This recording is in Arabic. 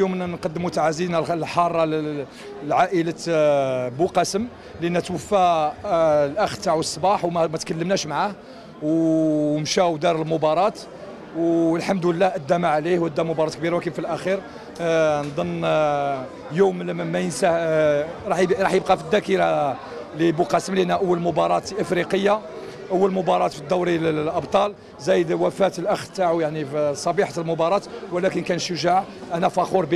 اليوم نقدموا تعازينا الحارة لعائلة آه، بوقاسم لأن توفى آه، الأخ تاعو الصباح وما ما تكلمناش معاه ومشى ودار المباراة والحمد لله ادى ما عليه وادى مباراه كبيره ولكن في الأخير آه، نظن يوم ما ينسى راح يبقى في الذاكرة لبوقاسم لأن أول مباراة إفريقية. أول مباراة في الدوري الابطال زايد وفاة الأخ تاعو يعني في صبيحة المباراة ولكن كان شجاع أنا فخور به.